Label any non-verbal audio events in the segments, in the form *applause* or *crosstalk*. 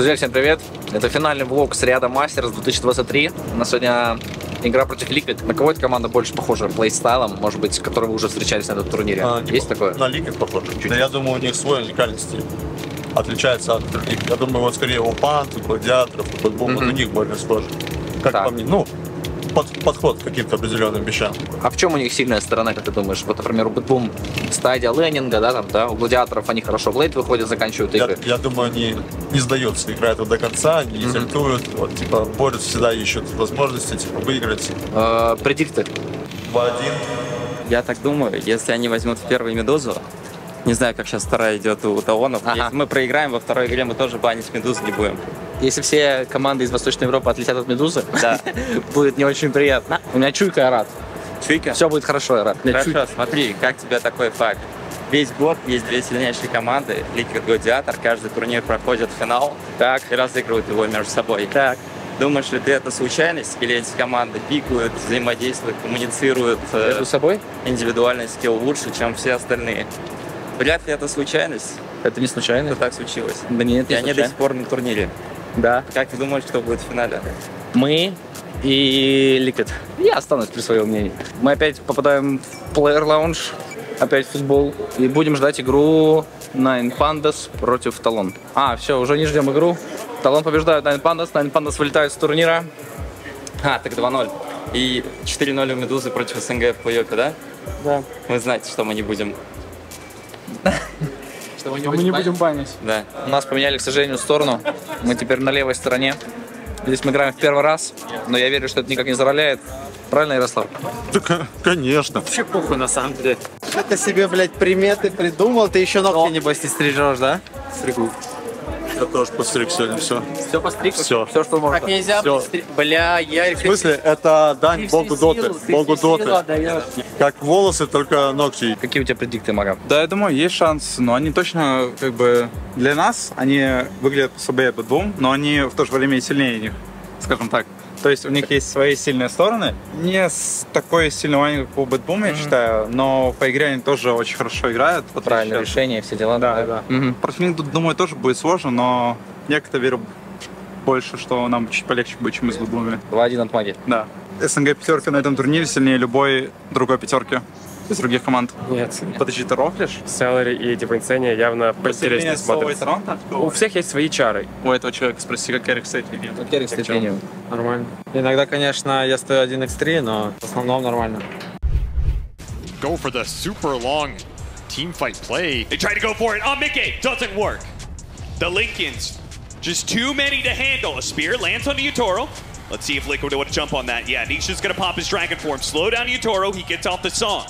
Друзья, всем привет! Это финальный влог с Riyadh Masters 2023. У нас сегодня игра против Liquid. На кого эта команда больше похожа playstyle ом, может быть, с которой вы уже встречались на этом турнире? А, Есть такое? На Liquid похоже. Да я думаю, у них свой уникальный стиль. Отличается от других. Я думаю, вот скорее у гладиаторов, у BetBoom а, Мгм. у них более схожи. Как Так. по мне, ну, под- подход к каким-то определенным вещам. А в чем у них сильная сторона, как ты думаешь? Вот, например, у BetBoom стадия laning а, да, там, да, у гладиаторов они хорошо в late выходят, заканчивают Я, игры. я думаю, они не сдаются, играют вот до конца, не сальтуют, вот, типа, борются, всегда ищут возможности, типа, выиграть. Э, Предикты. 2-1. Я так думаю, если они возьмут в первую медузу, не знаю, как сейчас вторая идет у талонов, Ага. если мы проиграем во второй игре, мы тоже банить медузу не будем. Если все команды из Восточной Европы отлетят от Медузы, Да. *laughs* будет не очень приятно. У меня чуйка, я рад. Чуйка? Все будет хорошо, я рад. Хорошо, смотри, как тебе такой факт. Весь год есть две сильнейшие команды, Liquid Гладиатор, каждый турнир проходит в финал Так. и разыгрывают его между собой. Так. Думаешь ли ты это случайность, или эти команды пикают, взаимодействуют, коммуницируют, э, Между собой? индивидуальный скилл лучше, чем все остальные? Вряд ли это случайность, Это не случайно. это так случилось. Да нет, И не они до случайно. сих пор на турнире. Да. Как ты думаешь, кто будет в финале? Мы и Liquid. Я останусь при своем мнении. Мы опять попадаем в Player Lounge, опять в футбол. И будем ждать игру Nine Pandas против Талон. А, все, уже не ждем игру. Талон побеждает Nine Pandas, Nine Pandas вылетает с турнира. А, так 2-0. И 4-0 у Медузы против СНГ в плей-оффе, да? Да. Вы знаете, что мы не будем. *laughs* Что мы не будем банить. Да. Нас поменяли, к сожалению, сторону. Мы теперь на левой стороне. Здесь мы играем в первый раз, но я верю, что это никак не зароляет. Правильно, Ярослав? Да, ко- конечно. Вообще похуй на самом деле. Ты себе, блядь, приметы придумал? Ты еще ногти, небось, не стрижешь, да? Стригу. Я тоже постриг сегодня, все. Все постриг? Всё. Все, что можно. Так нельзя, Всё. стри- бля, я... В смысле, это дань богу доты. Богу доты. Как волосы, только ногти. Какие у тебя предикты, Мага? Да, я думаю, есть шанс, но они точно, как бы, для нас, они выглядят слабее BetBoom, но они в то же время и сильнее них, скажем так. То есть у них есть свои сильные стороны. Не с такой сильной войны, как у BetBoom, я считаю, но по игре они тоже очень хорошо играют. Правильное от- решение, все дела. Да, да. Мгм. Против них, думаю, тоже будет сложно, но я как-то верю больше, что нам чуть полегче будет, чем мы с BetBoom ами. 2-1 от Маги. Да. СНГ пятерка на этом турнире сильнее любой другой пятерки из других команд. Нет. Подожди, ты рофлишь? Селлери и Дивенцения явно поинтереснее смотрятся. У всех есть свои чары. У этого человека спроси, как Эрик стоит нет. Керрик стоит линию. Нормально. Иногда, конечно, я стою 1x3, но в основном нормально. go for the super long team fight play. They try to go for it on Mickey. Doesn't work. The Lincolns, just too many to handle. A spear lands on Utoro. Let's see if Liquid would jump on that. Yeah, Nisha's gonna pop his dragon form. Slow down Utoro. He gets off the song.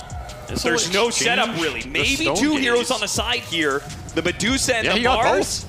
There's no setup really. Maybe two heroes on the side here. The Medusa and Yeah, the Mars.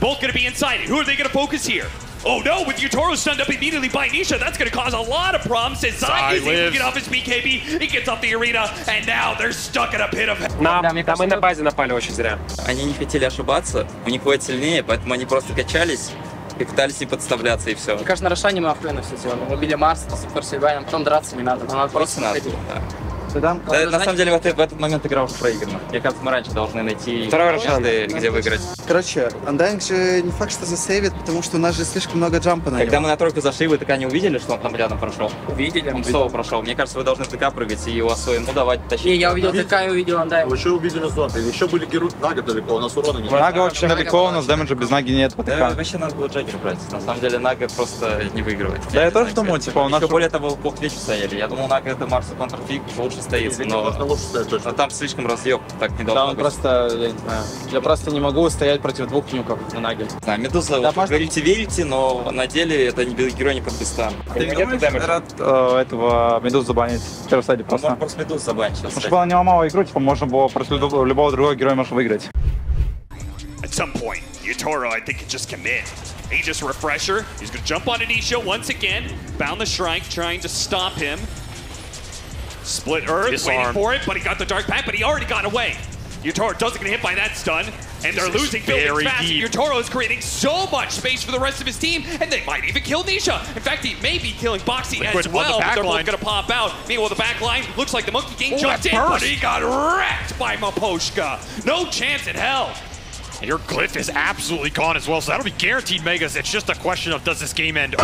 Both gonna be inside it. Who are they gonna focus here? Oh no, with Utoro stunned up immediately by Nisha, that's gonna cause a lot of problems. As Zai Zai is able to get off his BKB, he gets off the arena, and now they're stuck in a pit of На, да, мы на базе напали очень зря. Они не хотели ошибаться, у них хватит сильнее, поэтому они просто качались и пытались не подставляться, и все. Мне кажется, на Рошане мы охуенно все сделали. Мы убили Марса, супер Сильванием, потом драться не надо. Нам надо Просто просто надо. да. Тогда- Да, на значит, самом деле в, это- в этот момент игра уже проиграна. Мне кажется, мы раньше должны найти Второй место, где выиграть. Короче, Undying же не факт, что засейвит, потому что у нас же слишком много джампа на Когда него. мы на тройку зашли, вы так не увидели, что он там рядом прошел? Увидели. Он снова прошел. Мне кажется, вы должны ТК прыгать и его своему давать Не, тащить. я увидел ТК и увидел Андай. Вы еще увидели зону. Еще были Герут Нага далеко, у нас урона не Нага очень далеко, у нас дэмэджа без Наги нет. Да, вообще надо было Джаггер брать. На самом деле Нага просто не выигрывает. Да, я не тоже думаю, типа, у нас- Еще более того, плохо вещи стояли. Я думал, Нага это Марса контрфиг лучше стоит, но, но там слишком разъеб, так не Да, должно он быть. просто, я не знаю. Я просто не могу стоять против двух нюков на наге. Знаю, Медуза, Да, вот может- говорите, верите, но на деле это не герой не под креста. Ты не думаешь, Рад э, этого Медузу забанить в первой стадии Он просто? просто Медузу забанить сейчас. Потому что она не ломала игру, типа, можно было против любого любого другого героя можно выиграть. At some point, Utoro, I think, can just commit. Aegis Refresher, he's going to jump on Anisha once again. Found the Shrike, trying to stop him. Split Earth, waiting Disarm. for it, but he got the Dark Pack, but he already got away. Utoro doesn't get hit by that stun, and they're This losing very buildings fast. deep. Utoro is creating so much space for the rest of his team, and they might even kill Nisha. In fact, he may be killing Boxy Liquid as on the well, but back they're both going to pop out. Meanwhile, the back line looks like the Monkey King Oh, jumped that in, but he got wrecked by Maposhka. No chance in hell. Your Glyph is absolutely gone as well, so that'll be guaranteed megas. It's just a question of does this game end?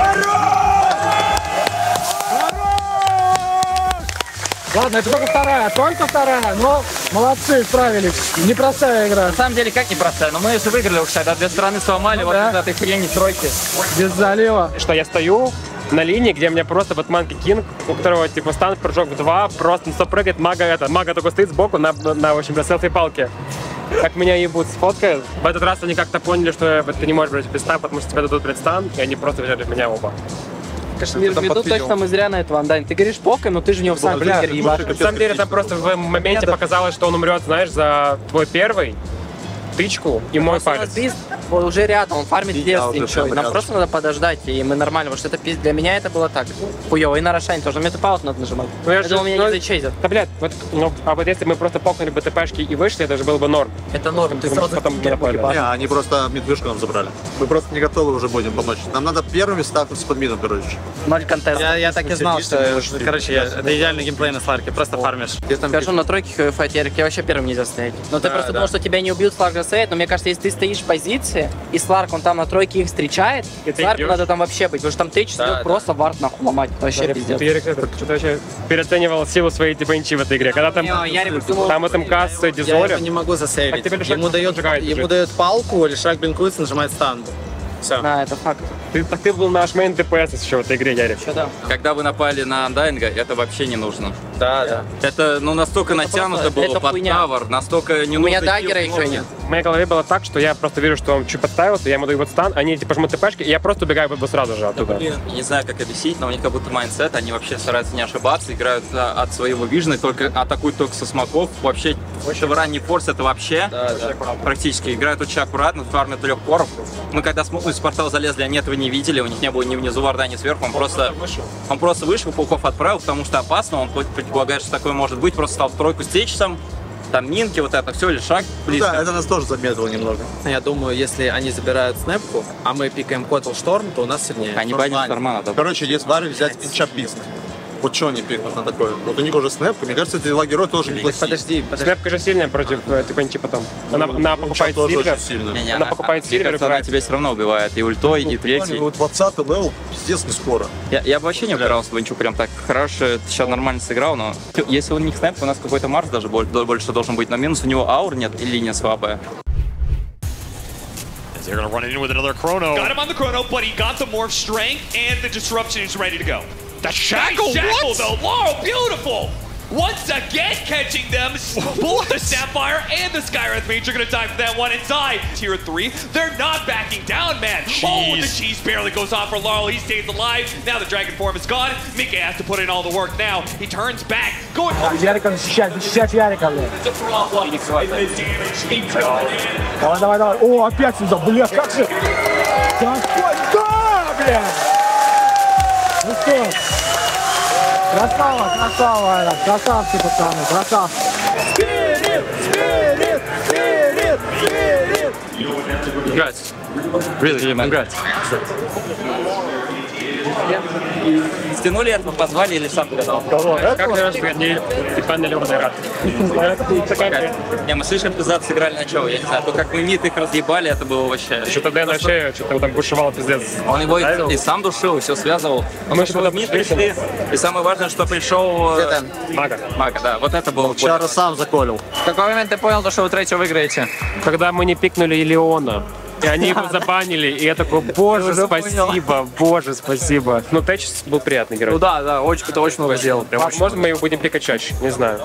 Ладно, это только вторая, только вторая, но молодцы, справились. Непростая игра. На самом деле, как непростая, но мы же выиграли уже, тогда две стороны сломали, вот да. из этой хрени тройки. Без залива. Что я стою на линии, где у меня просто вот Манки Кинг, у которого типа стан прыжок в два, просто на стоп прыгает, мага это, мага только стоит сбоку на, на в общем, на селфи-палке. Как меня ебут с фоткой. В этот раз они как-то поняли, что ты не можешь брать без стан, потому что тебе дадут предстан, и они просто взяли меня оба. Кашмир, в виду точно мы зря на этого Андань. Ты говоришь покой, но ты же в него в самом Бля, на самом деле там просто в моменте показалось, что он умрет, знаешь, за твой первый тычку и мой Просто у нас палец. бист уже рядом, он фармит лес, уже ничего. Нам рядом. просто надо подождать, и мы нормально, потому что это пиз- для меня это было так. Хуёво, и на Рошане тоже. Мне паузу надо нажимать. Ну, я же- думал, меня ну, не зачейзят. Да, блядь, вот, ну, а вот если мы просто покнули бы ТПшки и вышли, это же было бы норм. Это норм, ты сразу потом не. Не, они просто медвежку нам забрали. Мы просто не готовы уже будем помочь. Нам надо первыми стакнуться под мидом, короче. ноль контеста. Я, я так и знал, что, короче, я- это идеальный геймплей на Сларке, просто фармишь. Скажу, на тройке Ярик, я вообще первым нельзя стоять. Но ты просто думал, что тебя не убьют, Сларк стоять, но мне кажется, если ты стоишь в позиции, и Сларк, он там на тройке их встречает, И ты Сларку надо там вообще быть, потому что там ты идет просто вард нахуй ломать. Вообще пиздец. Ты, что-то вообще переоценивал силу своей типа инчи в этой игре. Когда там, там вот МК с Я не могу засейвить. Ему дает, палку, Лешак blink уется, нажимает stun. Все. Да, это факт. Ты, так ты был наш main DPS еще в этой игре, Ярик. Что да? Когда вы напали на Undying а, это вообще не нужно. Да, да. Это ну настолько натянуто просто- было это под хуйня. tower, настолько не У меня dagger а еще нет. В моей голове было так, что я просто вижу, что он чуть подставился, я ему даю вот stun, они типа жмут TP шки, и я просто убегаю бы сразу же оттуда. Я не знаю, как объяснить, но у них как будто mindset, они вообще стараются не ошибаться, играют а, от своего vision а, только атакуют только со smoke ов. Вообще, в ранний форс это вообще практически играют очень аккуратно, фармят трех коров. Мы когда смогли с портала залезли, они этого не видели, у них не было ни внизу варда, ни сверху, он просто, он просто вышел, пауков отправил, потому что опасно, он хоть предполагает, что такое может быть, просто стал в тройку с течесом, там минки, вот это все, или шаг близко. Да, это нас тоже замедлило немного. Я думаю, если они забирают снэпку, а мы пикаем Котл Шторм, то у нас сильнее. Они банят Нормана, да. Короче, есть вары взять инчапист. Вот что они пикнут на такое? Вот у них уже Snap, мне кажется, эти два героя тоже неплохие. Подожди, подожди. Snap ка же сильная против э, типа инчи потом. Она, она покупает тоже silver, очень сильно. Не-не, она покупает мне silver и кажется, она тебя все равно убивает. И ультой, и третий. Вот 20 level, пиздец не скоро. Я, я бы вообще не в Инчу прям так хорошо, сейчас нормально сыграл, но если у них Snap, у нас какой-то Марс даже боль- больше должен быть, но минус у него аур нет и линия слабая. As they're gonna run in with another chrono. Got him on the chrono, but he got the morph strength and the disruption is ready to go. The shackle, shackle though, Laurel, beautiful. Once again catching them, *laughs* both the Sapphire and the Skywrath Mage are gonna die for that one inside. Tier 3, they're not backing down, man. Oh, the cheese barely goes off for Laurel, he stays alive. Now the Dragon form is gone. Mika has to put in all the work now. He turns back, going for Ярика защищать, защищать Ярика, блядь. the problem. The damage. Давай, давай, давай. О, опять сюда, блядь, как же. Какой, да, блядь. Ну что, красава, красава, Айрон, красавцы, пацаны, красавцы. Спирит, спирит, спирит, спирит. Congrats. Really, congrats. Стянули этого, позвали или сам сказал? Как ты раз они типа на Лёрда играть? Такая Не, мы слишком пиздато сыграли начало, я не знаю. То, как мы мид их разъебали, это было вообще... Что-то Дэн вообще, что-то там бушевал пиздец. Он его и, и сам душил, и все связывал. А мы что-то мид пришли, и самое важное, что пришел... э, Мага. Мага, да, вот это было... Чара сам заколил. В какой момент ты понял, то, что вы третьего выиграете? Когда мы не пикнули Илеона, и они его забанили, и я такой, боже, спасибо, боже, спасибо. Ну, Тэч был приятный герой. Ну да, да, очень, кто очень много сделал. Может, мы его будем пикать чаще? Не знаю.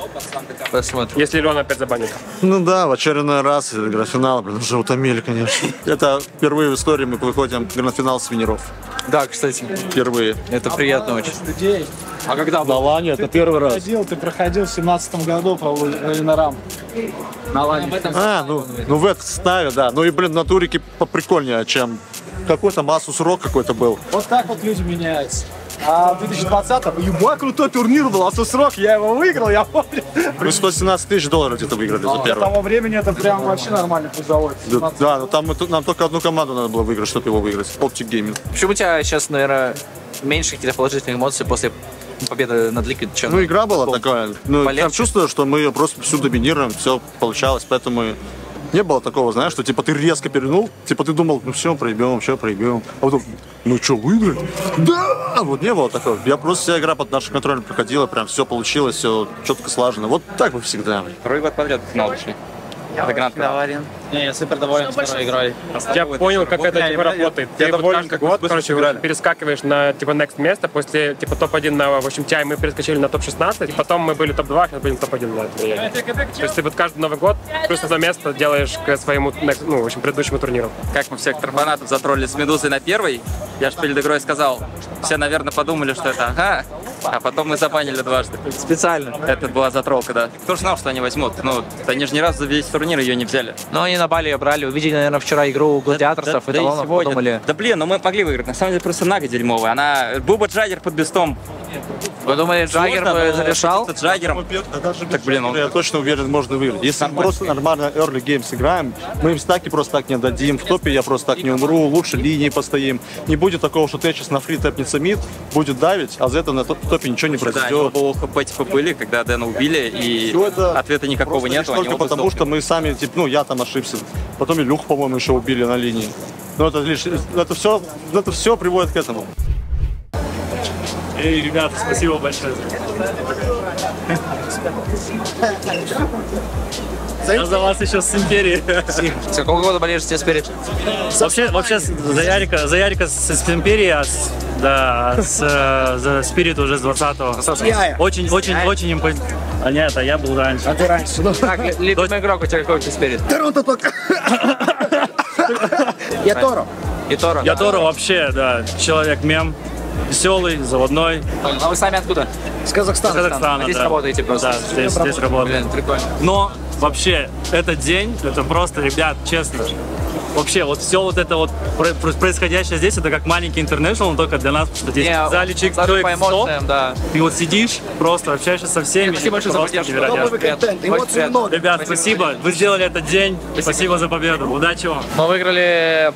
Посмотрим. Если Илеона опять забанит. Ну да, в очередной раз гранд-финал, блин, уже утомили, конечно. Это впервые в истории мы выходим в гранд-финал с Венеров. Да, кстати, Впервые. это приятно очень. Людей. А когда На лане это первый раз. Проходил, ты проходил в семнадцатом году по Рейнорам. На лане. А, ну, ну в это ставят, да. Ну и, блин, на турике поприкольнее, чем какой-то Масус Рок какой-то был. Вот так вот люди меняются. А в 2020-м, ебать, крутой турнир был, Асус Рок, я его выиграл, я помню. Мы 117 тысяч долларов где-то выиграли за До первый. того времени это прям вообще нормальный призовой. Да, да, но там нам только одну команду надо было выиграть, чтобы его выиграть. Optic Gaming. Почему у тебя сейчас, наверное, меньше каких-то положительных эмоций после победы над Liquid, чем... Ну, игра была такая. Ну, я чувствую, что мы ее просто всю доминируем, все получалось, поэтому Не было такого, знаешь, что типа ты резко перевернул, типа ты думал, ну все, проебем, все, проебем. А потом, ну что, выиграли? Да! Вот не было такого. Я просто вся игра под нашим контролем проходила, прям все получилось, все четко слажено. Вот так бы всегда. Второй год подряд в финал вышли. Это грант. Не, я супер доволен второй игрой. Я понял, как это типа, работает. Ты вот доволен, каждый как год, быстро короче, сыграли. перескакиваешь на типа next место, после типа топ-1 на, в общем, TI мы перескочили на топ-16, и потом мы были топ-2, сейчас будем топ-1 на этом. То есть ты вот каждый Новый год плюс одно место делаешь к своему, next- ну, в общем, предыдущему турниру. Как мы всех фанатов затроллили с Медузой на первой, я же перед игрой сказал, все, наверное, подумали, что это ага, а потом мы забанили дважды. Специально. Это была затролка, да. Кто ж знал, что они возьмут? Ну, они же ни разу за весь турнир ее не взяли. Но они на Бали ее брали, увидели, наверное, вчера игру гладиаторсов и и талонов, сегодня. подумали. Да блин, ну мы могли выиграть. На самом деле просто Нага дерьмовая. Она... Буба Джаггер под бестом. Вы думали, Джаггер бы зарешал? с Джаггером. Так, блин, он... Я точно уверен, можно выиграть. Если мы просто нормально early game сыграем, мы им стаки просто так не дадим. В топе я просто так не умру, лучше линии постоим. Не будет такого, что ты сейчас на фри тэпнется мид, будет давить, а за это на топ- топе ничего не Да, произойдет. оба ХП типа были, когда Дэна убили, и ответа никакого они только потому, что мы сами, типа, ну, я там ошибся. Потом Илюх, по-моему, еще убили на линии. Но это лишь, это все, это все приводит к этому. Эй, ребята, спасибо большое. Я за вас еще с империи. С какого года болеешь за Спирит? Вообще, вообще за Ярика, за Ярика с, с Империи, а с, да, а с, э, за Спирит уже с 20-го. Очень, очень, очень импон... А нет, а я был раньше. А ты раньше. Так, ли- любимый игрок у тебя какой у тебя Спирит? *laughs* Я Торо. И Торо. Я Торо вообще, да, человек-мем. Веселый, заводной. А вы сами откуда? С Казахстана. С Казахстана, А здесь да. работаете просто? Да, здесь, здесь работаем. Блин, прикольно. Но вообще, этот день, это просто, ребят, честно, вообще, вот все вот это вот про- про- происходящее здесь, это как маленький интернешнл, только для нас, что здесь Не, заличик, человек по 100, эмоциям, да. ты вот сидишь, просто общаешься со всеми. Спасибо большое за поддержку. Новый контент, эмоций много. Ребят, спасибо, вы сделали этот день, спасибо, за победу, удачи вам. Мы выиграли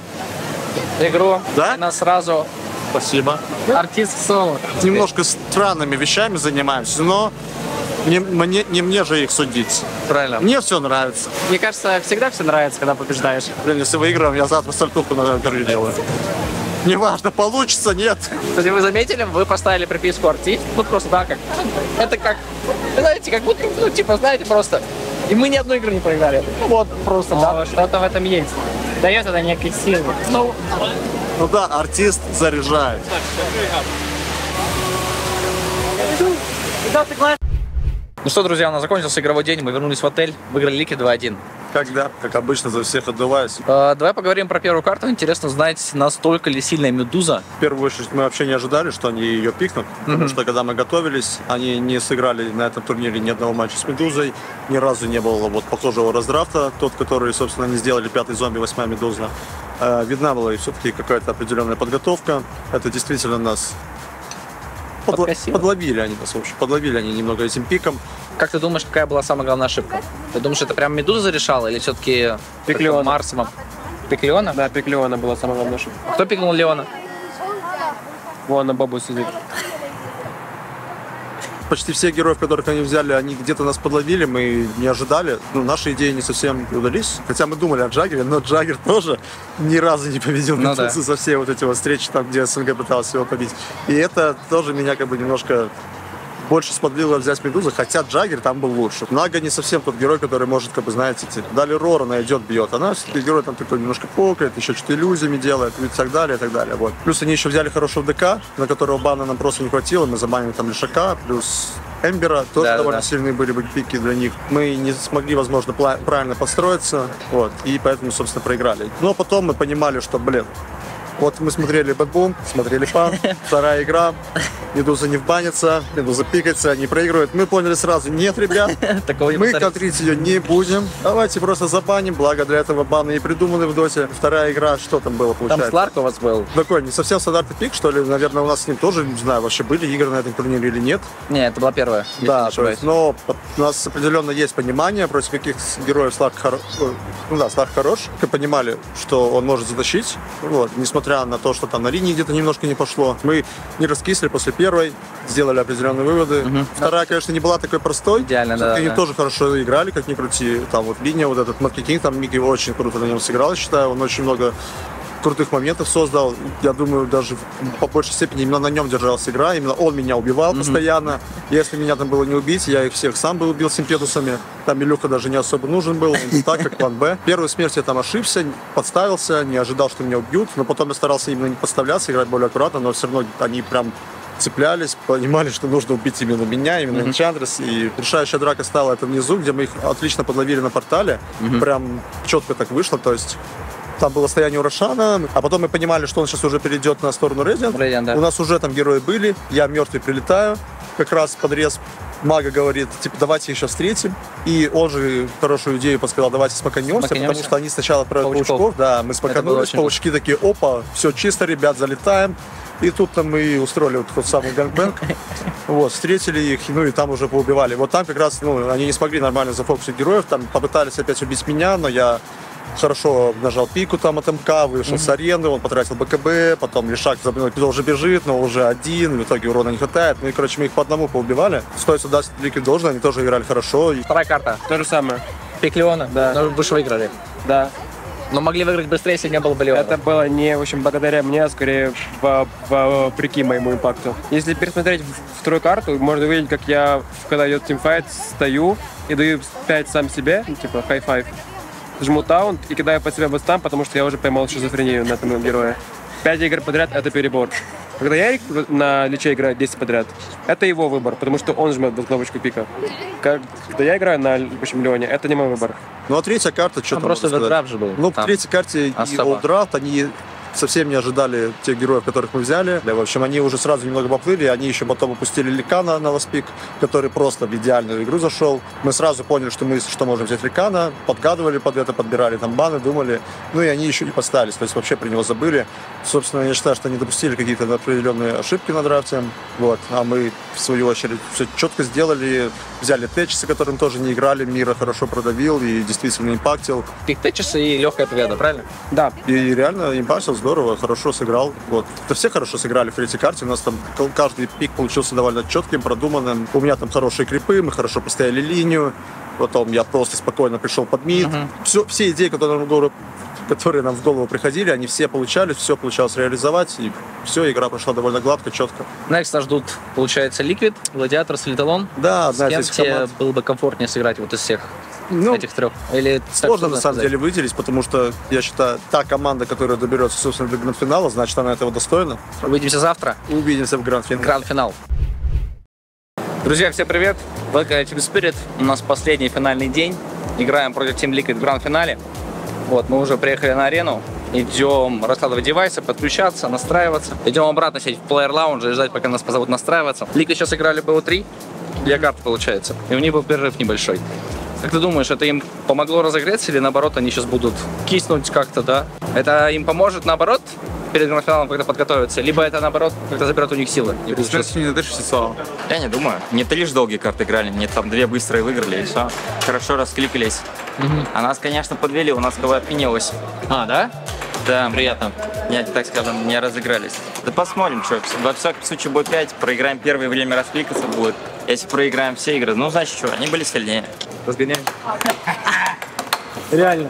игру. Да? И нас сразу Спасибо. артист соло. Немножко странными вещами занимаемся, но не мне, не мне же их судить. Правильно. Мне все нравится. Мне кажется, всегда все нравится, когда побеждаешь. Блин, если выиграем, я завтра сальтуху на горы делаю. Неважно, получится, нет. Кстати, вы заметили, вы поставили приписку артист, ну просто да, как. Это как, знаете, как будто, ну типа, знаете, просто. И мы ни одну игру не проиграли. Ну вот, просто, да. Что-то в этом есть. Дает это некие силы. Ну, Ну да, артист заряжает. Ну что, друзья, у нас закончился игровой день, мы вернулись в отель, выиграли лики 2-1. Когда, как обычно, за всех отдуваюсь. Э, давай поговорим про первую карту. Интересно знать, настолько ли сильная Медуза. В первую очередь мы вообще не ожидали, что они ее пикнут, потому что когда мы готовились, они не сыграли на этом турнире ни одного матча с Медузой, ни разу не было вот похожего раздрафта, тот, который, собственно, они сделали пятый зомби, восьмая Медуза. Э, Видна была и все-таки какая-то определенная подготовка. Это действительно нас Подкосило. подловили они нас, в общем, подловили они немного этим пиком. Как ты думаешь, какая была самая главная ошибка? Ты думаешь, это прям Медуза зарешала или все-таки Пик Марсом? Пик Леона? Да, пик Леона была самая главная ошибка. Кто пикнул Леона? Вон на бабу сидит. Почти все героев, которых они взяли, они где-то нас подловили, мы не ожидали. Ну, наши идеи не совсем удались. Хотя мы думали о Джаггере, но Джаггер тоже ни разу не победил Ну да. за все вот эти вот встречи, там, где СНГ пытался его побить. И это тоже меня как бы немножко больше сподвигло взять Медузу, хотя Джаггер там был лучше. Нага не совсем тот герой, который может, как бы, знаете, типа, дали Рор, она идет, бьет. Она все-таки герой там такой немножко покает, еще что-то иллюзиями делает и так далее, и так далее. Вот. Плюс они еще взяли хорошего ДК, на которого бана нам просто не хватило. Мы забанили там Лишака, плюс Эмбера, тоже Да, довольно да. сильные были бы пики для них. Мы не смогли, возможно, правильно подстроиться, вот, и поэтому, собственно, проиграли. Но потом мы понимали, что, блин, вот мы смотрели BetBoom, смотрели Пан, *laughs* вторая игра, Медуза не вбанится, Медуза пикается, не проигрывает. Мы поняли сразу, нет, ребят, *laughs* Такого мы контрить ее не будем. Давайте просто забаним, благо для этого баны и придуманы в доте. Вторая игра, что там было, Там получается? Сларк у вас был? Такой, не совсем стандартный пик, что ли? Наверное, у нас с ним тоже, не знаю, вообще были игры на этом турнире или нет. Не, это была первая. Да, то есть, но у нас определенно есть понимание, против каких героев Сларк хоро... э, ну да, Сларк хорош. Мы понимали, что он может затащить. Вот. Несмотря несмотря на то, что там на линии где-то немножко не пошло. Мы не раскисли после первой, сделали определенные выводы. Вторая, конечно, не была такой простой. Идеально, да, Они да. тоже хорошо играли, как ни крути. Там вот линия, вот этот Матки Кинг, там Микки очень круто на нем сыграл, я считаю. Он очень много крутых моментов создал. Я думаю, даже по большей степени именно на нем держалась игра. Именно он меня убивал постоянно. Если меня там было не убить, я их всех сам бы убил симпедусами. Там Илюха даже не особо нужен был. Он *laughs* так, как план Б. Первую смерть я там ошибся, подставился, не ожидал, что меня убьют. Но потом я старался именно не подставляться, играть более аккуратно, но все равно они прям цеплялись, понимали, что нужно убить именно меня, именно Энчандрес. И решающая драка стала это внизу, где мы их отлично подловили на портале. Прям четко так вышло. То есть там было стояние у Рошана, а потом мы понимали, что он сейчас уже перейдет на сторону Резидент. Да. У нас уже там герои были, я мертвый прилетаю, как раз подрез Мага говорит, типа, давайте их сейчас встретим. И он же хорошую идею подсказал, давайте smoke немся, потому что они сначала отправят Паучков. паучков. да, мы очень паучки такие, опа, все чисто, ребят, залетаем. И тут там мы устроили вот тот самый gangbang. *laughs* Вот, встретили их, ну и там уже поубивали. Вот там как раз, ну, они не смогли нормально зафокусить героев, там попытались опять убить меня, но я хорошо нажал пику там от MK, вышел с арены, он потратил BKB, потом мной уже бежит, но уже один, в итоге урона не хватает. Ну и, короче, мы их по одному поубивали. Стоит отдать Liquid должное, они тоже играли хорошо. Вторая карта. То же самое. Пик Леона. Да. Но вы же выиграли. Да. Но могли выиграть быстрее, если не было бы Леона. Это было не, в общем, благодаря мне, а скорее в- вопреки моему impact у. Если пересмотреть вторую карту, можно увидеть, как я, когда идет teamfight, стою и даю 5 сам себе, ну, типа high five, жму taunt и кидаю под себя бустам, потому что я уже поймал шизофрению на этом герое. 5 игр подряд — это перебор. Когда Ярик на личе играет 10 подряд, это его выбор, потому что он жмет кнопочку пика. Когда я играю на, общем, Леоне, это не мой выбор. Ну а третья карта, что Там там просто драфт же был. Ну, в Там третьей карте и особо. олдрафт, они совсем не ожидали тех героев, которых мы взяли. Да, в общем, они уже сразу немного поплыли, они еще потом упустили Ликана на ласпик, который просто в идеальную игру зашел. Мы сразу поняли, что мы, если что, можем взять Ликана, подгадывали под это, подбирали там баны, думали. Ну и они еще не поставились, то есть вообще про него забыли. Собственно, я считаю, что они допустили какие-то определенные ошибки на драфте. Вот. А мы, в свою очередь, все четко сделали. Взяли Течиса, которым тоже не играли, Мира хорошо продавил и действительно импактил. Пик Тетчес и легкая победа, правильно? Да, И реально импасил здорово, хорошо сыграл. Вот. Это все хорошо сыграли в третьей карте. У нас там каждый пик получился довольно четким, продуманным. У меня там хорошие крипы, мы хорошо постояли линию. Потом я просто спокойно пришел под мид. Все, все идеи, которые нам, в голову, которые нам в голову приходили, они все получались, все получалось реализовать. И все, игра прошла довольно гладко, четко. Next нас ждут, получается, Ликвид, Гладиатор, Солиталон. Да, С одна кем из этих тебе было бы комфортнее сыграть вот из всех Ну, этих трех? Или Сложно на самом сказать? деле выделить, потому что я считаю, та команда, которая доберется, собственно, до гранд-финала, значит, она этого достойна. Увидимся завтра. Увидимся в гранд-финале. Гранд-финал. Друзья, всем привет! Welcome to Team Spirit. У нас последний финальный день. Играем против Team Liquid в гранд-финале. Вот, мы уже приехали на арену. Идем раскладывать девайсы, подключаться, настраиваться. Идем обратно сидеть в Player Lounge и ждать, пока нас позовут настраиваться. Liquid сейчас играли BO3 для карт, получается. И у них был перерыв небольшой. Как ты думаешь, это им помогло разогреться или наоборот они сейчас будут киснуть как-то, да? Это им поможет наоборот перед гранд-финалом как-то подготовиться? Либо это наоборот как-то заберет у них силы? И будут сейчас- не дышишь часов. Я не думаю. Не три ж долгие карты играли, мне там две быстрые выиграли и все. Хорошо раскликались. А нас, конечно, подвели, у нас КВ отменилось. А, да? Да, приятно. Не, так скажем, не разыгрались. Да посмотрим, что. Во всяком случае будет 5, проиграем первое время раскликаться будет. Если проиграем все игры, ну значит что, они были сильнее. Разгоняем. *laughs* Реально.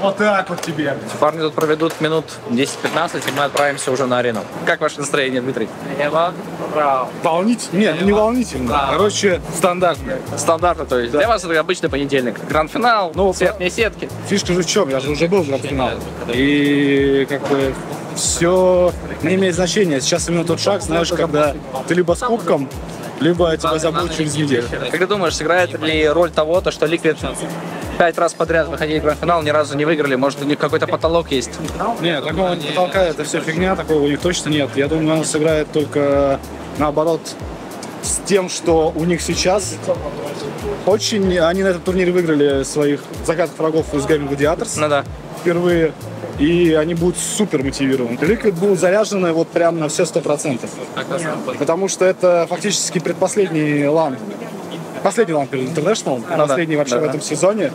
Вот так вот тебе. Парни тут проведут минут 10-15, и мы отправимся уже на арену. Как ваше настроение, Дмитрий? Волнительно? Нет, не волнительно. Короче, стандартно. Стандартно, то есть для вас это обычный понедельник. Гранд-финал, ну, верхние сетки. Фишка же в чем? Я же уже был в гранд-финале. И как бы все не имеет значения. Сейчас именно тот шаг, знаешь, когда ты либо с кубком, либо тебя забудут через неделю. Как ты думаешь, сыграет ли роль того, то, что Ликвид пять раз подряд выходили в гранд-финал, ни разу не выиграли? Может, у них какой-то потолок есть? Нет, такого потолка это все фигня, такого у них точно нет. Я думаю, он сыграет только наоборот с тем, что у них сейчас очень... Они на этом турнире выиграли своих заклятых врагов из Gaimin Gladiators Ну да. впервые. И они будут супер мотивированы. Liquid будут заряжены вот прям на все сто процентов. Потому что это фактически предпоследний LAN. Последний LAN перед International, да, последний вообще да, в да. этом сезоне.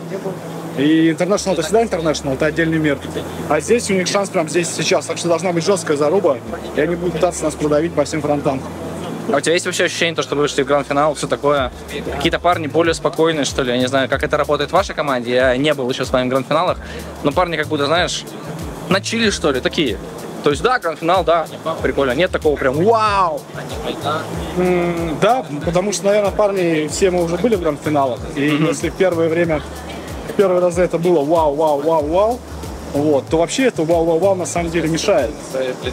И International это всегда International, это отдельный мир. А здесь у них шанс прямо здесь сейчас. Так что должна быть жесткая заруба, и они будут пытаться нас продавить по всем фронтам. А у тебя есть вообще ощущение, то, что вы вышли в гранд-финал, все такое? Какие-то парни более спокойные, что ли? Я не знаю, как это работает в вашей команде. Я не был еще с вами в гранд-финалах. Но парни как будто, знаешь, на чили, что ли, такие. То есть, да, гранд-финал, да, прикольно. Нет такого прям вау! М, Да, потому что, наверное, парни, все мы уже были в гранд-финалах. И если в первое время, в первые разы это было вау, вау, вау, вау, вот, то вообще это вау, вау, вау на самом деле мешает.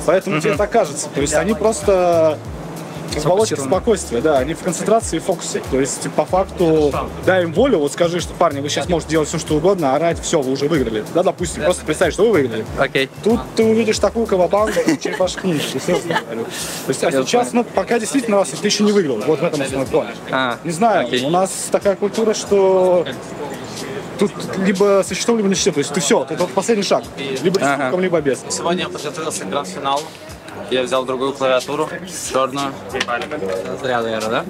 Поэтому тебе так кажется. То есть они просто в болоте спокойствия, да, они в концентрации и фокусе. То есть, по факту, дай им волю, вот скажи, что, парни, вы сейчас можете делать все, что угодно, орать, все, вы уже выиграли. Да, допустим, просто представь, что вы выиграли. Окей. Тут ты увидишь такую кавабангу, говорю. То есть, а сейчас, ну, пока действительно раз ты еще не выиграл, вот в этом основной план. А, Не знаю, у нас такая культура, что тут либо со счетом, либо на счету. То есть ты все, это вот последний шаг. Либо с кубком, либо без. Сегодня я подготовился к гранд-финалу. Я взял другую клавиатуру, черную. Зря, наверное, да?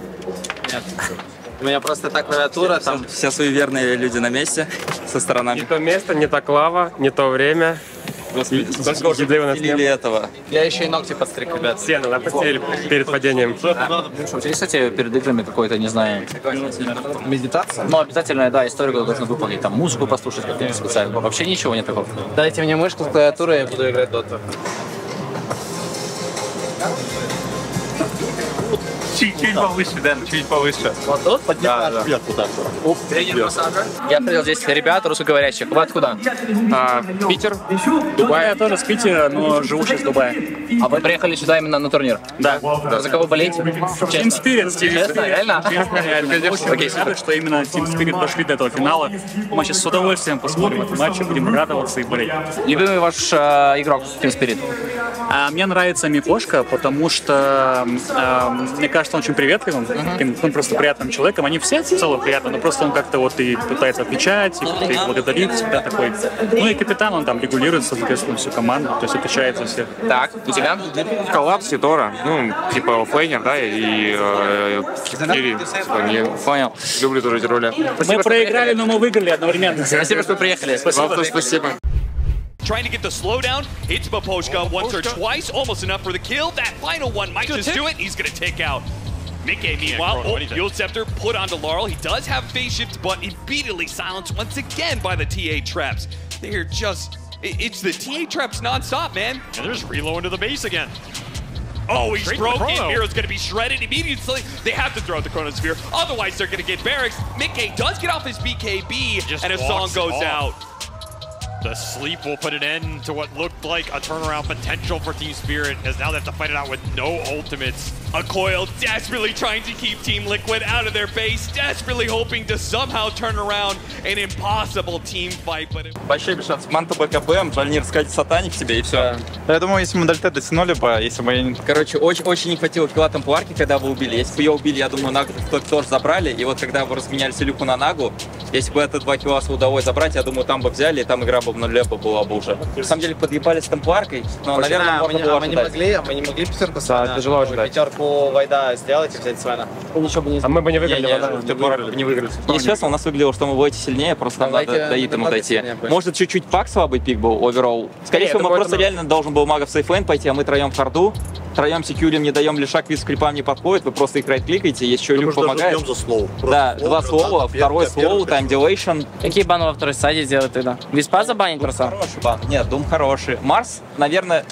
Нет. У меня просто та клавиатура, там Все свои верные люди на месте, со сторонами. Не то место, не то клава, не то время. Господи, Сколько нас не этого. Я еще и ногти подстриг, ребят. Стены, да, постелили перед падением. У тебя есть, кстати, перед играми какой-то, не знаю, медитация? Ну, обязательно, да, историю должны выполнить, там, музыку послушать как-то специально. Вообще ничего нет такого. Дайте мне мышку с клавиатурой, я буду играть доту. Чуть-чуть повыше, Дэн, чуть повыше. Вот тут? Да, да. Тренер массажа. Я смотрел здесь ребят русскоговорящих. Вы откуда? А, Питер, Дубай. Я тоже с Питера, но живу сейчас в Дубае. А вы приехали сюда именно на турнир? Да. За кого болеете? Team Spirit. Честно, реально? Честно, реально. Окей, рады, что именно Team Spirit дошли до этого финала. Мы сейчас с удовольствием посмотрим этот матч, будем радоваться и болеть. Любимый ваш э, игрок Team Spirit? А мне нравится Микошка, потому что, э, мне кажется, он очень приветливым, таким, ну, просто приятным человеком. Они все в целом приятные, но просто он как-то вот и пытается отвечать, и как-то их благодарит, всегда такой. Ну и капитан, он там регулирует, соответственно, всю команду, то есть отвечает за всех. Так, у тебя? Коллапс Ситора, ну, типа оффлейнер, да, и э, Кири, типа, не Понял. люблю тоже эти роли. Мы проиграли, но мы выиграли одновременно. Спасибо, что приехали. Вам тоже спасибо. Trying to get the slowdown, hits Maposhka once or twice, almost enough for the kill. That final one might just do it. He's going to take out Mickey. Meanwhile, oh, Yield Scepter put onto Laurel. He does have phase shift, but immediately silenced once again by the TA traps. They're just, it's the TA traps nonstop, man. And there's Relo into the base again. Oh, he's Straight broken. chrono. Miro's going to be shredded immediately. They have to throw out the Chronosphere. Otherwise, they're going to get barracks. Mickey does get off his BKB, Just and a song goes off. out. The sleep will put an end to what looked like a turnaround potential for Team Spirit, as now they have to fight it out with no ultimates. A coil desperately trying to keep Team Liquid out of their base, desperately hoping to somehow turn around an impossible team fight, but it Большой. Манта БКБ, Джальнир сказать сатаник себе и все. Я думаю, если мы дальте дотянули бы, если бы. Короче, очень, очень не хватило килла темпларки, когда вы убили. Если бы ее убили, я думаю, Нагу тоже забрали. И вот когда вы разменяли Селюху на Нагу, если бы это два килла удалось забрать, я думаю, там бы взяли, и там игра бы в нуле бы была бы уже. На самом деле подъебали с темпларкой, но, наверное, а, мы, можно не- было а мы не могли, а мы не могли пятерку Свена? тяжело ожидать. Пятерку Вайда сделать и взять Свена. Ничего бы не А мы бы не выиграли. Не, не, да? темпларку не выиграли. Если честно, у нас выглядело, что мы будете сильнее, просто нам Давайте надо до немного дойти. Может, чуть-чуть пак слабый пик был, оверолл. Скорее Не, всего, мы просто реально должен был мага в сейфлейн пойти, а мы троем в харду. Троем секьюрим не даем лишак, вид скрипам не подходит, вы просто их райт-кликаете, есть еще люк помогает. за слоу. Да, два слова, второй слоу, тайм дилейшн. Какие баны во второй стадии делать тогда? Виспа забанить просто? Хороший бан. Нет, Дум хороший. Марс, наверное,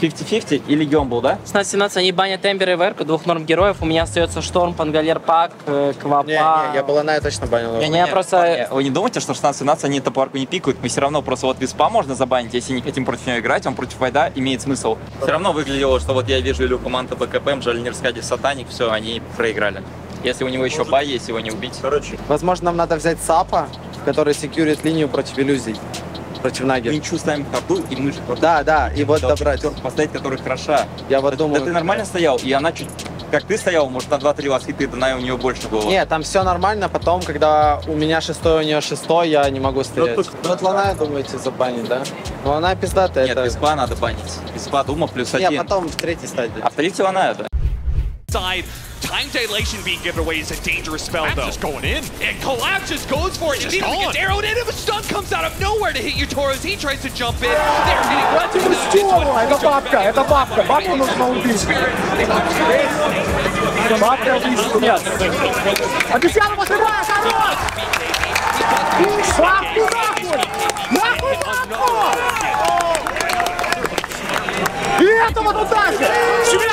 50-50 или Гембл, да? 16-17 они банят Эмбер и Верку, двух норм героев. У меня остается Шторм, Пангалер, Пак, э, Квапа. Не, не, я была на точно банил. Не, не, просто... Вы не думаете, что 16-17 они эту парку не пикают? Мы все равно просто вот Виспа можно забанить, если не хотим против него играть, он против Вайда имеет смысл. Все равно выглядело, что вот я вижу Илю команду БКП, Жалинир Скади, Сатаник, все, они проиграли. Если у него еще бай есть, его не убить. Короче, Возможно, нам надо взять Сапа, который секьюрит линию против иллюзий. Против Наги. Линчу ставим в харду, и мы же Да, да, и вот добрать. поставить, который хороша. Я вот Да думаю... ты нормально стоял, и она чуть... Как ты стоял, может, на 2-3 вас хиты, да у нее больше было. Нет, там все нормально, потом, когда у меня шестой, у нее шестой, я не могу стрелять. Ну, вот Лана, думаете, забанить, да? Ну, она пиздатая. Нет, это... Виспа надо банить. Виспа Дума плюс один. потом в третьей стадии. А в она это. side Time dilation being given away is a dangerous spell, Collapse though. is going in. And Collapse just goes for it. Just Immediately gone. gets arrowed in, and a stun comes out of nowhere to hit Utoro as he tries to jump in. They're getting run to the this one. Это бабка, это бабка. Бабку нужно убить. Бабка убить нет. Обезьяна посылает, хорош! Бабку нахуй! Нахуй бабку! И этого туда же!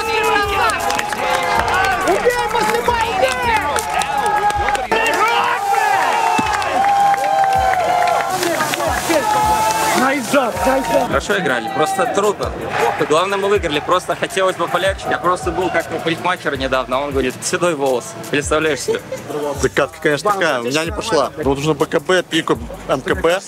Хорошо играли, просто трудно. Плохо. Главное, мы выиграли. Просто хотелось бы полегче. Я просто был как у парикмахера недавно. Он говорит, седой волос. Представляешь себе? Да катка, конечно, такая. У меня не пошла. Ну, нужно БКБ, пику, МКБ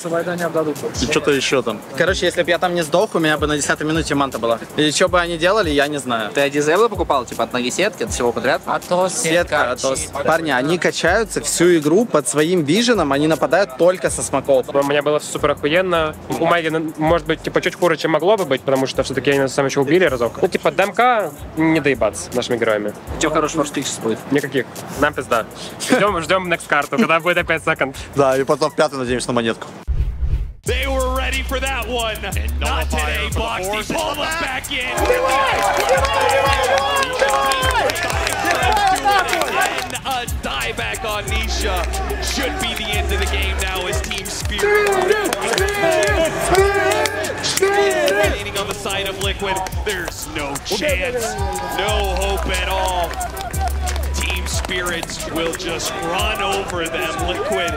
и что-то еще там. Короче, если бы я там не сдох, у меня бы на 10 минуте манта была. И что бы они делали, я не знаю. Ты дизелы покупал, типа от ноги сетки, от всего подряд? А то Сетка, Атос. Парни, они качаются всю игру под своим виженом, они нападают только со смоков. У меня было супер охуенно. У Майги, ну, может быть, типа, чуть хуже, чем могло бы быть, потому что все-таки они нас сам еще убили разок. Ну, типа, ДМК не доебаться нашими героями. Что хорошего что сейчас будет? Никаких. Нам пизда. Ждем, ждем next карту, когда будет опять секонд. Да, и потом в пятый надеемся на монетку. They were ready for that one. Not today, Boxy. Pull us back in. And a dieback on Nisha should be the end of the game now as Team Spirit. Side of Liquid, there's no chance, no hope at all. Team Spirits will just run over them. Liquid.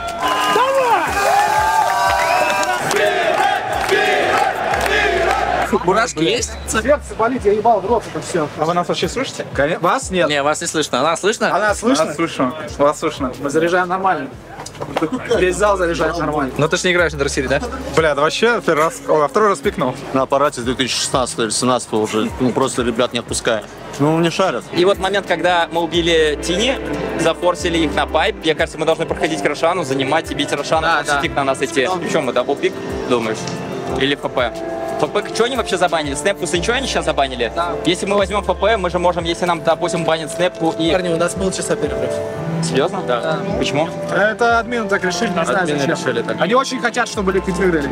Бурашки есть? Сердце болит, я ебал в рот это все. А вы нас вообще слышите? Вас нет. Не, вас не слышно. Она слышно? Она слышно? Вас слышно. Вас слышно. Мы заряжаем нормально. *laughs* Весь зал заряжает нормально. Но ты же не играешь на Дросире, да? Бля, да вообще первый раз, о, второй раз пикнул. На аппарате с 2016 или 2017 уже, ну, просто ребят не отпускаем. Ну, не шарят. И вот момент, когда мы убили Тини, зафорсили их на пайп, мне кажется, мы должны проходить к Рошану, занимать и бить Рошана, Да, да, тик на нас идти. Что мы, даблпик, думаешь? Или ФП? ФП, что они вообще забанили? Снэпку ничего они сейчас забанили? Да. Если мы возьмем ФП, мы же можем, если нам, допустим, банят Снэпку и... Парни, у нас полчаса перерыв. Серьезно? Да. Почему? Это админы так решили, не знаю Админы зачем. решили так. Они очень хотят, чтобы Liquid выиграли.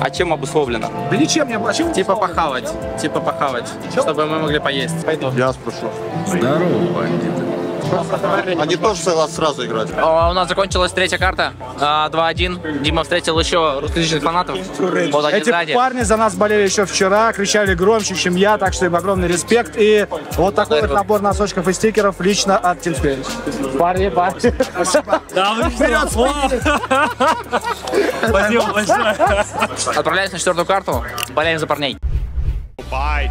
А чем обусловлено? Да ничем не обладаем. Типа похавать, типа похавать, чтобы мы могли поесть. Я спрошу. Здорово, Они тоже согласны сразу играть. А, У нас закончилась третья карта. А, 2-1. Дима встретил еще русскоязычных фанатов. Вот они Эти сзади. парни за нас болели еще вчера, кричали громче, чем я, так что им огромный респект. И вот такой вот набор носочков и стикеров лично от Team Spirit. Парни, парни. Вперед, *laughs* Спасибо большое. Отправляемся на четвертую карту. Болеем за парней. By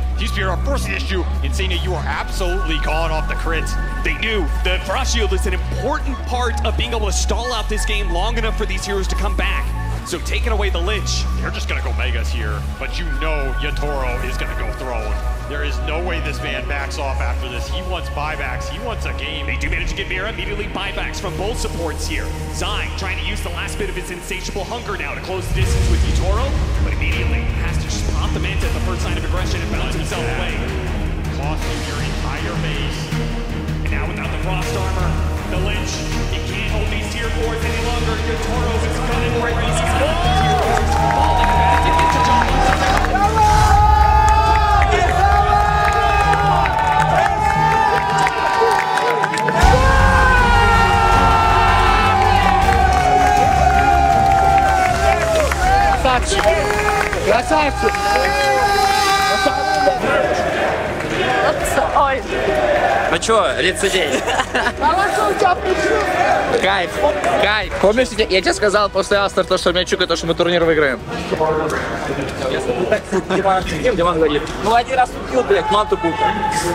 are forcing this issue. Insana, you are absolutely gone off the crits. They knew the Frost Shield is an important part of being able to stall out this game long enough for these heroes to come back. So taking away the Lich. They're just gonna go Megas here, but you know Yatoro is gonna go Throne. There is no way this man backs off after this. He wants buybacks. He wants a game. They do manage to get Mira immediately buybacks from both supports here. Zai trying to use the last bit of his insatiable hunger now to close the distance with Yatoro, but immediately has to just pop the Manta at the first sign of aggression and bounce himself away. Cost you your entire base. And now without the frost armor, the lynch. He can't hold these tier fours any longer. Yotaro is coming right on his Tier fours falling back. It gets to John Lewis. That's it. That's it. Ну чё, лицедей? Кайф, кайф. Помнишь, я, я тебе сказал после Астер, то, что меня чукает, то, что мы турнир выиграем? Диман говорит, ну один раз убил, блядь, манту купил.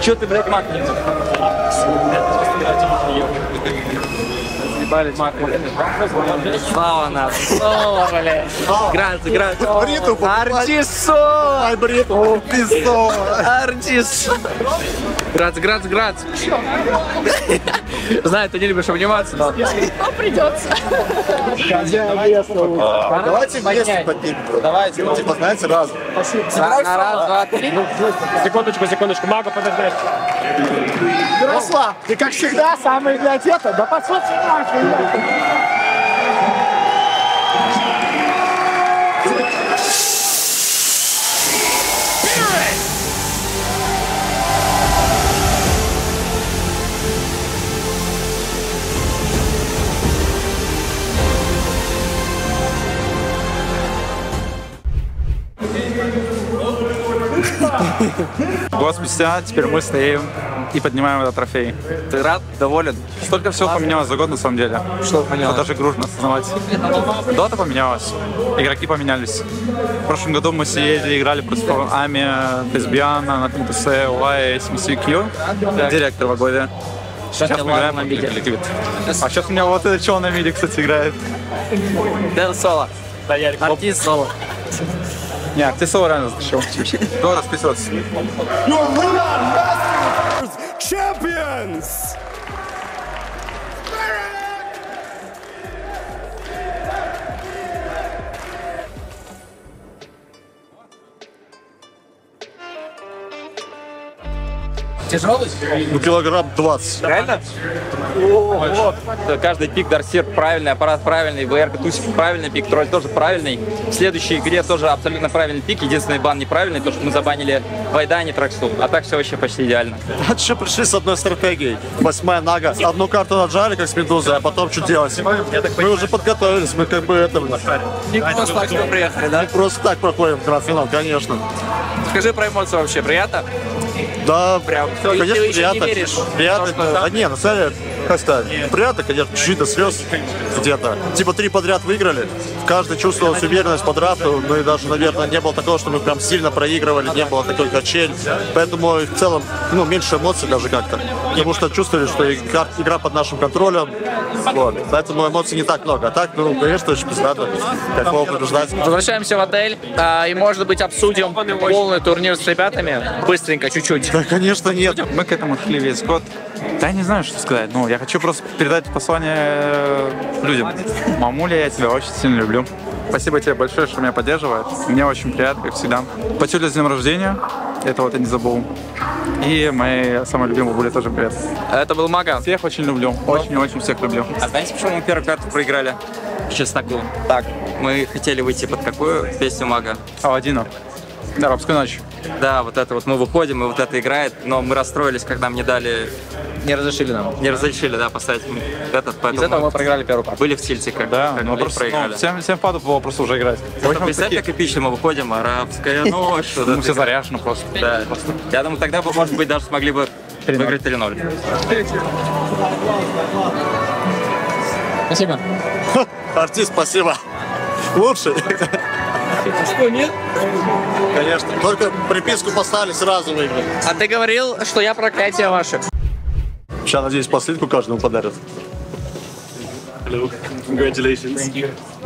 Чё ты, блядь, мат не Слава нас. Слава, блядь. Грант, грант. Бриту Артисо! Ай, бриту, писто. Артис. Грац, грац, грац. Знаю, ты не любишь обниматься, но... Придется. Давайте вместе попить. Давайте, ну, типа, знаете, раз. На раз, два, три. Секундочку, секундочку, Мага, подожди. Ярослав, ты как всегда самый, блядь, это, да подсудь Год спустя теперь мы стоим и поднимаем этот трофей. Ты рад? Доволен? Столько всего поменялось за год на самом деле. Что поменялось? Даже грустно осознавать. Дота поменялась, игроки поменялись. В прошлом году мы сидели, играли против Ами, Лесбияна, на ТМТС, Уай, SMCQ, директор в Агоде. Сейчас мы играем на Liquid. А сейчас у меня вот этот чел на миде, кстати, играет. Дэн Соло. Артист Соло. Не, ты соло реально зашел. Кто расписываться? Champions! Тяжелый? Ну, килограмм 20. Реально? Вот. Каждый пик Дарсир правильный, аппарат правильный, ВР Тусик правильный, пик тролль тоже правильный. В следующей игре тоже абсолютно правильный пик. Единственный бан неправильный, то, что мы забанили Вайда, не Траксту. А так все вообще почти идеально. А что пришли с одной стратегией? Восьмая нага. Одну карту наджали, как с Медузой, а потом что делать? Мы уже подготовились, мы как бы это... Не просто так приехали, да? Не просто так проходим гранд-финал, конечно. Скажи про эмоции вообще, приятно? Да, Прям. конечно, Ты еще приятно. не веришь? Приятно. Что- А не, на самом деле, как сказать, приятно, конечно, чуть-чуть до слез где-то. Типа три подряд выиграли, каждый чувствовал всю уверенность по драфту, ну и даже, наверное, не было такого, что мы прям сильно проигрывали, не было такой качель. Поэтому в целом, ну, меньше эмоций даже как-то. Потому что чувствовали, что игра, игра под нашим контролем. Вот. Поэтому эмоций не так много. А так, ну, конечно, очень пиздато. Кайфово побеждать. Возвращаемся в отель а, и, может быть, обсудим полный турнир с ребятами. Быстренько, чуть-чуть. Да, конечно, нет. Мы к этому шли весь год. Да я не знаю, что сказать. Ну, я хочу просто передать послание э, людям. Мамуля, я тебя очень сильно люблю. Спасибо тебе большое, что меня поддерживает. Мне очень приятно, как всегда. Патюля с днем рождения. Это вот я не забыл. И моей самой любимой Буле тоже привет. Это был Мага. Всех очень люблю. Очень-очень всех люблю. А знаете, почему мы первую карту проиграли? Чесноку. Так. Мы хотели выйти под какую песню Мага? Аладдина. Арабскую ночь. Да, вот это вот мы выходим, и вот это играет, но мы расстроились, когда мне дали... Не разрешили нам. Не разрешили, да, поставить этот, поэтому... Из этого мы проиграли первую партию. Были в тильтике, Да, как ну бы просто проиграли. ну, всем, всем падов было просто уже играть. Зато представь, как эпично мы выходим, арабская *laughs* ночь. вот Мы все заряжены просто. Да. Я думаю, тогда бы, может быть, даже смогли бы выиграть 3-0. Спасибо. Артист, спасибо. Лучший. Что, нет? Конечно. Только приписку поставили, сразу выиграли. А ты говорил, что я проклятие ваше. Сейчас, надеюсь, последку каждому подарят.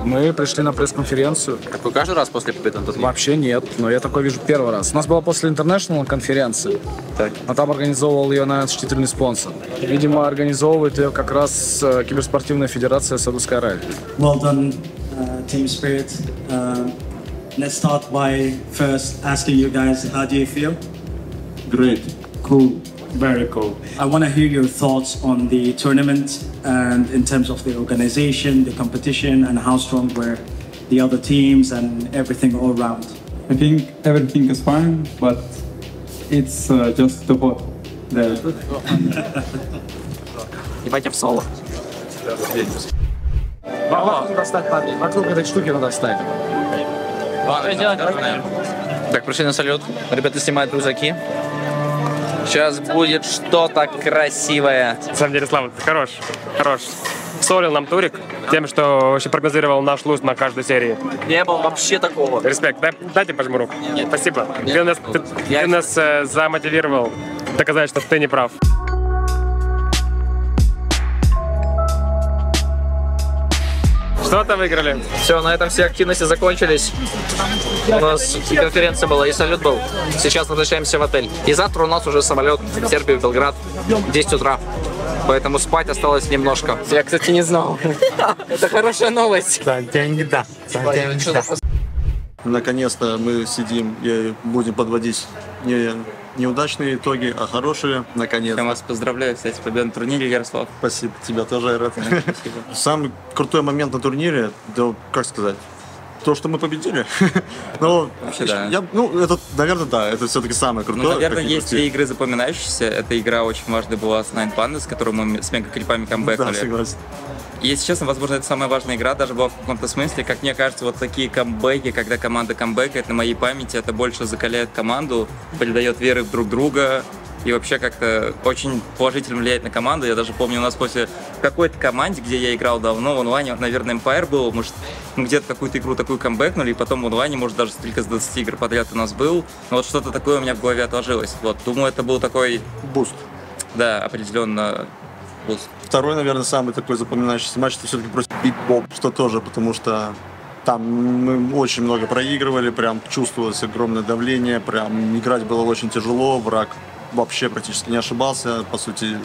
Мы пришли на пресс-конференцию. Так вы каждый раз после победы на Вообще нет, но я такое вижу первый раз. У нас была после International конференции, а там организовывал ее, наверное, чтительный спонсор. Видимо, организовывает ее как раз э, Киберспортивная Федерация Саудовской Аравии. Well done, uh, Team Spirit. Um, let's start by first asking you guys, how do you feel? Great. Cool. Very cool. I want to hear your thoughts on the tournament and in terms of the organization, the competition, and how strong were the other teams and everything all round. I think everything is fine, but it's uh, just the bot there. *laughs* Ебать, я в соло. Вокруг надо стать, парни. Вокруг этой штуки надо Так, пришли на салют. Ребята снимают рюкзаки. Сейчас будет что-то красивое. На самом деле, Слава, ты хорош, хорош. Солил нам турик тем, что вообще прогнозировал наш луз на каждой серии. Не было вообще такого. Респект. Дай, дайте пожму руку. Спасибо. Ты нас, ты, ты нас э, замотивировал доказать, что ты не прав. Что-то выиграли. Все, на этом все активности закончились. У нас и конференция была, и салют был. Сейчас возвращаемся в отель. И завтра у нас уже самолет в Сербию, в Белград, в 10 утра. Поэтому спать осталось немножко. Я, кстати, не знал. *laughs* Это хорошая новость. За деньги, да. Наконец-то мы сидим и будем подводить не неудачные итоги, а хорошие. Наконец. Я вас поздравляю, кстати, с победой на турнире, Ярослав. Спасибо, тебя тоже, Айрат. *laughs* Самый крутой момент на турнире, да, как сказать, то, что мы победили. *laughs* Но Вообще, да. я, ну, это, наверное, да, это все-таки самое крутое. Ну, наверное, есть две игры запоминающиеся. Эта игра очень важная была с Nine Pandas, с которой мы с мега-крипами Да, камбэкнули. согласен. Если честно, возможно, это самая важная игра даже была в каком-то смысле. Как мне кажется, вот такие камбэки, когда команда камбэкает, на моей памяти это больше закаляет команду, придает веры в друг друга и вообще как-то очень положительно влияет на команду. Я даже помню, у нас после какой-то команде, где я играл давно, в онлайне, наверное, Empire был, может, мы где-то какую-то игру такую камбэкнули, и потом в онлайне, может, даже только с 20 игр подряд у нас был. Но вот что-то такое у меня в голове отложилось. Вот, думаю, это был такой... Буст. Да, определенно буст. Второй, наверное, самый такой запоминающийся матч, это все-таки против Биг что тоже, потому что там мы очень много проигрывали, прям чувствовалось огромное давление, прям играть было очень тяжело, враг вообще практически не ошибался, по сути.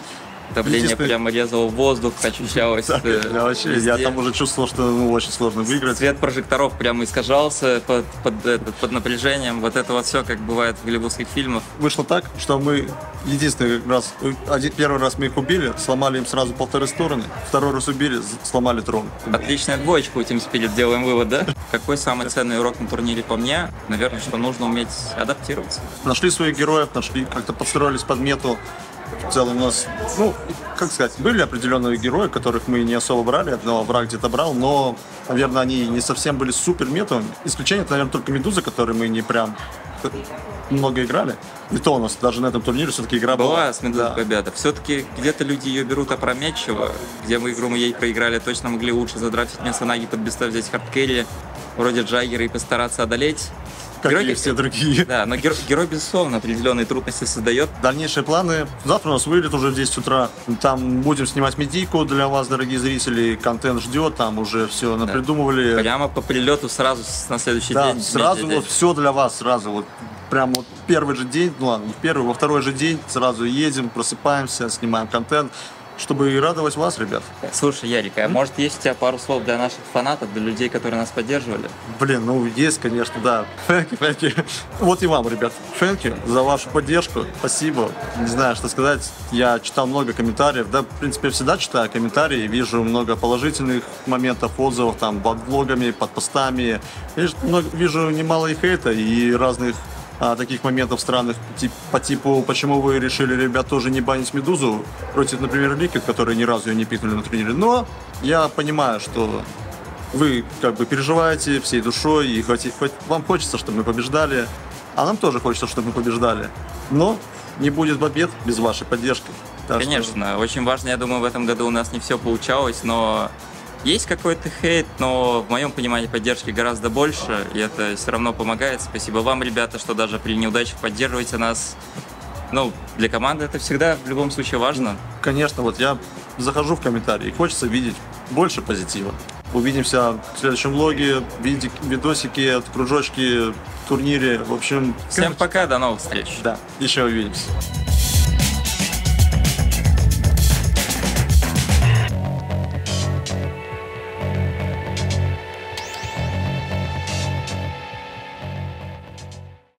Давление прямо резало воздух, ощущалось. Да, э, я вообще, я там уже чувствовал, что ну, очень сложно выиграть. Цвет прожекторов прямо искажался под, под, этот, под напряжением. Вот это вот все, как бывает в голливудских фильмах. Вышло так, что мы единственный раз, один, первый раз мы их убили, сломали им сразу полторы стороны, второй раз убили, сломали трон. Отличная двоечка у Team Spirit, делаем вывод, да? Какой самый ценный урок на турнире по мне? Наверное, что нужно уметь адаптироваться. Нашли своих героев, нашли, как-то подстроились под мету. В целом у нас, ну, как сказать, были определенные герои, которых мы не особо брали, одного враг где-то брал, но, наверное, они не совсем были супер метом. Исключение, это, наверное, только Медуза, которой мы не прям много играли. И то у нас даже на этом турнире все-таки игра была. Была с Медузой победа. Все-таки где-то люди ее берут опрометчиво. Где мы игру мы ей проиграли, точно могли лучше задрафтить вместо Наги под беста взять hard carry, вроде Джаггера и постараться одолеть. Как и все другие. *laughs* Да, но гер- герой, безусловно, определенные трудности создает. Дальнейшие планы. Завтра у нас вылет уже в 10 утра. Там будем снимать медийку для вас, дорогие зрители. Контент ждет, там уже все напридумывали. Прямо по прилету сразу на следующий Да, день. сразу вот все для вас, сразу вот прям вот первый же день, ну ладно, не первый, во второй же день сразу едем, просыпаемся, снимаем контент, чтобы и радовать вас, ребят. Слушай, Ярик, а может есть у тебя пару слов для наших фанатов, для людей, которые нас поддерживали? Блин, ну есть, конечно, да. Фэнки, фэнки. Вот и вам, ребят. Фэнки за вашу поддержку. Спасибо. Не знаю, что сказать. Я читал много комментариев. Да, в принципе, я всегда читаю комментарии. Вижу много положительных моментов, отзывов там под блогами, под постами. Вижу немало и хейта, и разных а, таких моментов странных тип- по типу, почему вы решили, ребят, тоже не банить Медузу против, например, Ликвид, которые ни разу ее не пикнули на турнире. Но я понимаю, что вы как бы переживаете всей душой, и хоть, хоть вам хочется, чтобы мы побеждали, а нам тоже хочется, чтобы мы побеждали. Но не будет побед без вашей поддержки. Так что- Конечно, очень важно, я думаю, в этом году у нас не все получалось, но есть какой-то хейт, но в моем понимании поддержки гораздо больше, и это все равно помогает. Спасибо вам, ребята, что даже при неудачах поддерживаете нас. Ну, для команды это всегда в любом случае важно. Конечно, вот я захожу в комментарии, хочется видеть больше позитива. Увидимся в следующем влоге, видосики, кружочки, турнире. В общем, Всем пока, до новых встреч. Да, еще увидимся.